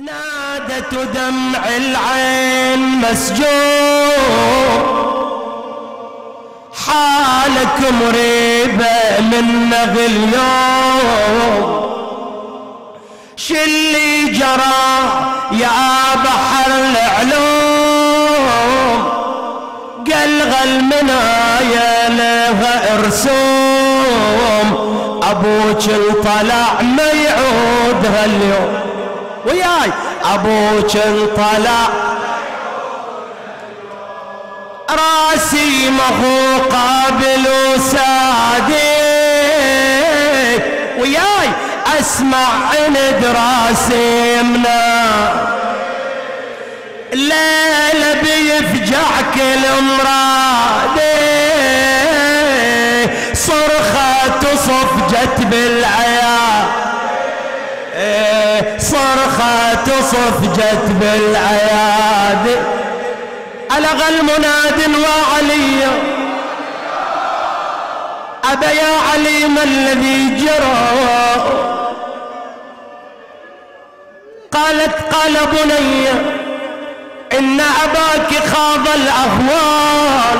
نادت دمع العين مسجون. حالك مريبة من نغل يوم شلي جرى يا بحر العلوم. قلغ المنايا لها إرسوم. أبوك انطلع ما يعود هاليوم وياي. أبوك انطلع راسي مهو قابل وسادي وياي. أسمع عند راسي منا الليلة بيفجع كل مرادي صرخة تصف بالعيا صرخة تصف جت بالعياد. ألغى المناد وعلي. أبا يا علي ما الذي جرى؟ قالت قال بني إن أباك خاض الأهوال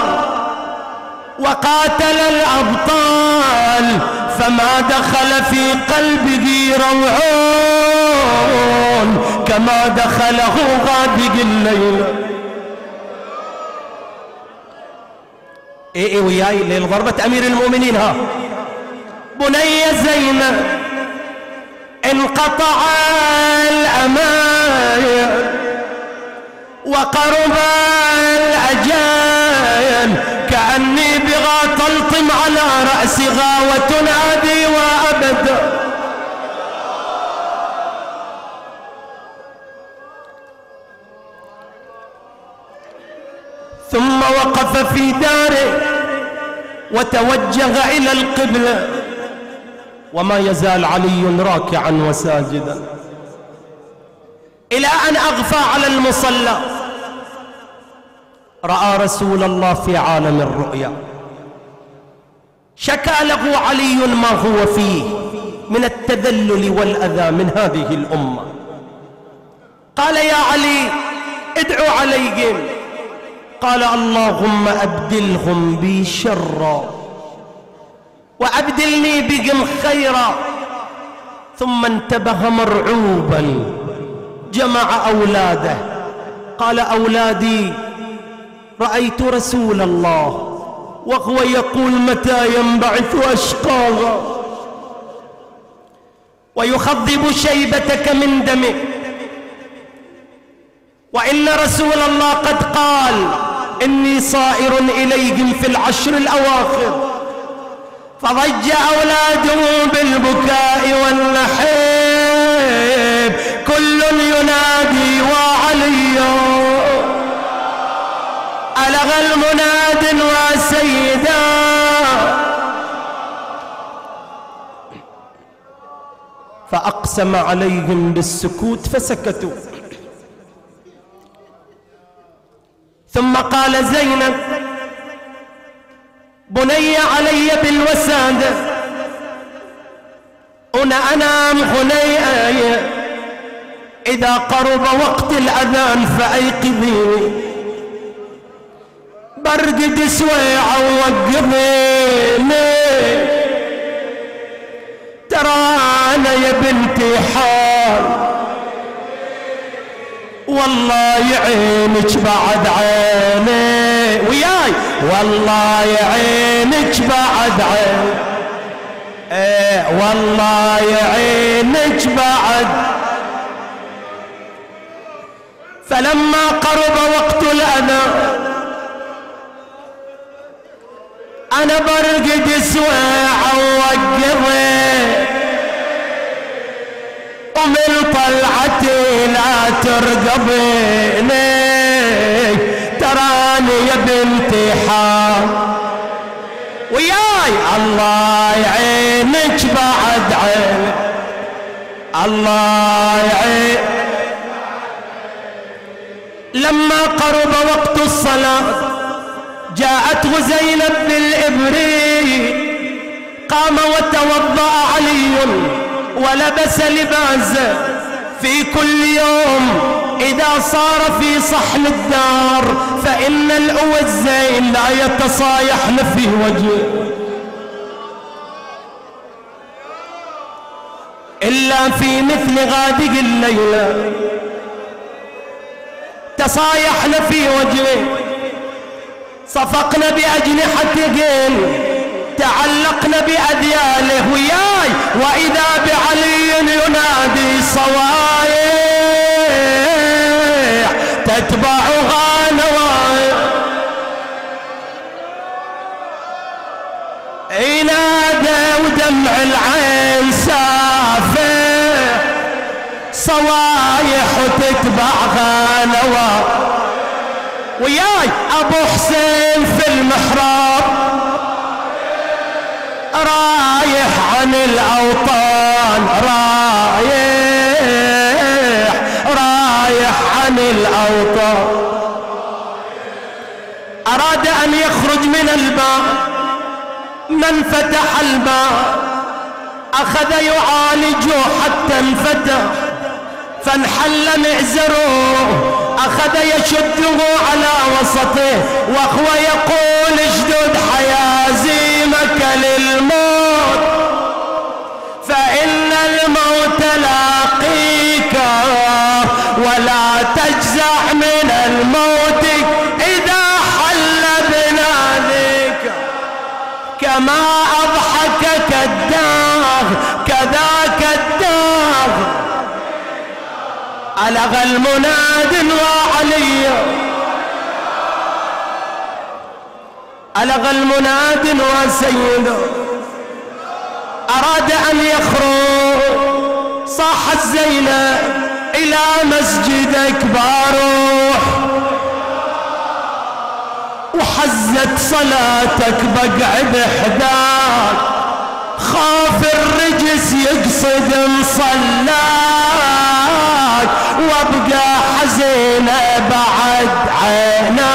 وقاتل الأبطال فما دخل في قلبه روعون. كما دخله غادق الليل. إيه إيه وياي ليل ضربة أمير المؤمنين ها. بني زينب انقطع الامان وقرب الاجال كأني بغى تلطم على رأسها وتنادي ثم وقف في داره وتوجه إلى القبلة. وما يزال علي راكعا وساجدا. إلى أن أغفى على المصلى. رأى رسول الله في عالم الرؤيا. شكى له علي ما هو فيه من التذلل والأذى من هذه الأمة. قال يا علي ادعوا عليهم. قال اللهم أبدلهم بي شرا وأبدلني بهم خيرا ثم انتبه مرعوبا جمع أولاده قال أولادي رأيت رسول الله وهو يقول متى ينبعث أشقاها ويخضب شيبتك من دمك وإن رسول الله قد قال إني صائر إليهم في العشر الأواخر. فضج أولاده بالبكاء والنحيب. كل ينادي وعلي. ألغى المناد وسيدا. فأقسم عليهم بالسكوت فسكتوا. ثم قال زينب بني علي بالوسادة أنا أنام هنيئة إذا قرب وقت الأذان فأيقظيني برقد سويعة ووقفيني ترى أنا يا بنتي حال والله يعينك بعد عيني. وياي والله يعينك بعد عيني. إيه والله يعينك بعد. فلما قرب وقت الأذان أنا برقد سويعة ووقفي ومن طلعتي لا ترقبيني. تراني يا بنتي حار وياي الله يعينك بعد عين. الله يعين. لما قرب وقت الصلاة جاءته زينب بالإبريق قام وتوضأ علي. ولبس لباسه في كل يوم. إذا صار في صحن الدار فإن الأوى الزين لا يتصايحن في وجهه. إلا في مثل هذه الليلة تصايحن في وجهه. صفقن بأجنحتهن تعلقن بأذياله وياي وإذا بعلي ينادي صوايح عن الأوطان رايح رايح عن الأوطان. أراد أن يخرج من الباب من فتح الباب أخذ يعالج حتى انفتح. فانحل معزره أخذ يشده على وسطه وهو يقول كما أضحكك الدار كذاك الدار. ألغى المناد وعلي ألغى المناد وسيد أراد أن يخرج. صاح الزينة إلى مسجدك باروح وحزت صلاتك بقعد حداك خاف الرجس يقصد مصلاك. وابقى حزينة بعد عينا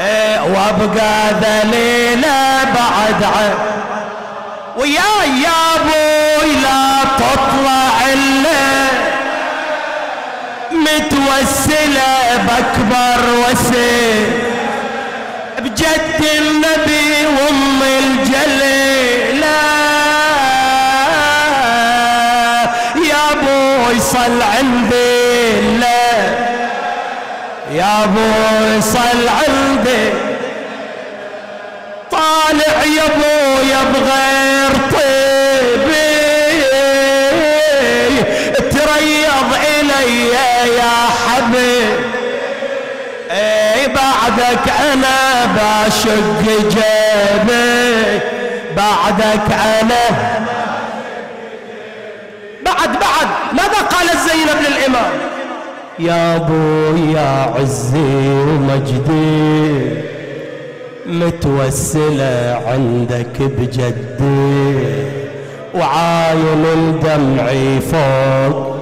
إيه وابقى ذليلة بعد عين ويا يا أبوي لا تطلع الا متوسلة بأكبر وسيل بجد النبي وام الجليلة يا أبوي صل الله يا أبوي صل طالع يا بغير بعدك أنا باشق جيبي بعدك أنا بعد بعد. ماذا قالت زينب للامام يا ابو يا عزي ومجدي متوسلة عندك بجدي وعاين دمعي فوق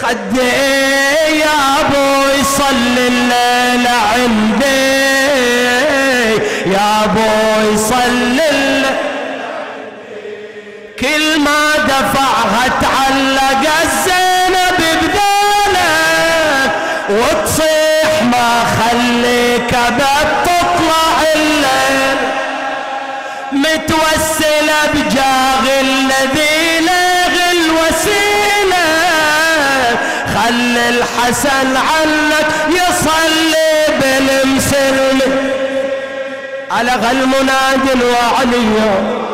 خدي. يا أبوي صل الليل عندي. يا أبوي صل الليل. كل ما دفعها تعلق الزينب بذلك وتصيح ما خليك بد تطلع الليل. متوسلة الحسن عنك يصلي بالمسلم ألغى المناد وعليا